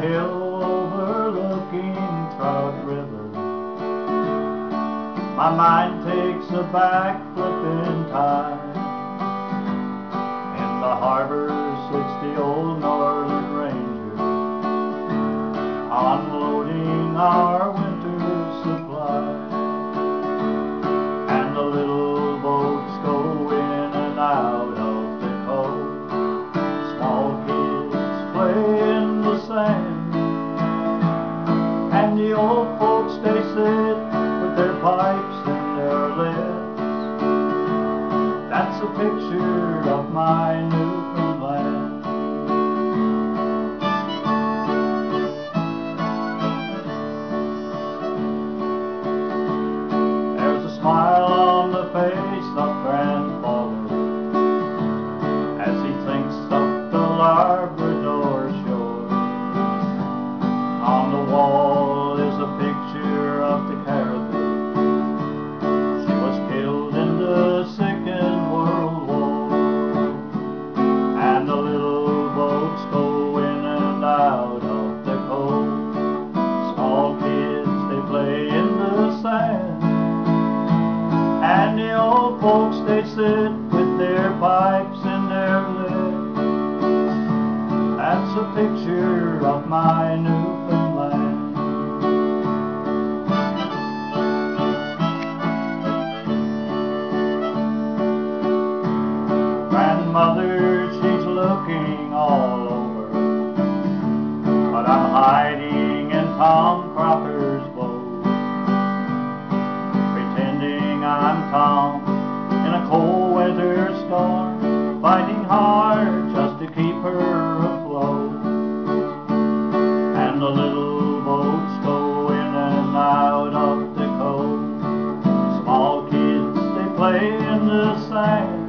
hill overlooking Trout River. My mind takes a back flipping tide in the harbor picture of mine. folks they sit with their pipes in their lips. That's a picture of my Newfoundland. Grandmother, she's looking all over, but I'm hiding in Tom Cropper. fighting hard just to keep her afloat. And the little boats go in and out of the cove. Small kids, they play in the sand.